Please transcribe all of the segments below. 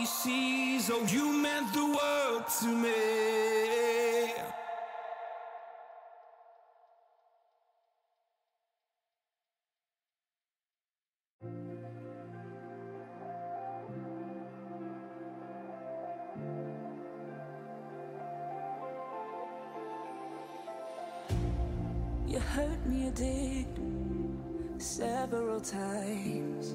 he sees. Oh, you meant the world to me. You hurt me, you did, several times.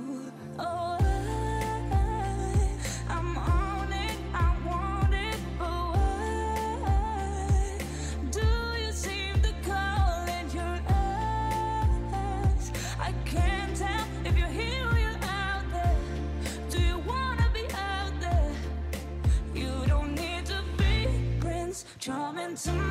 Coming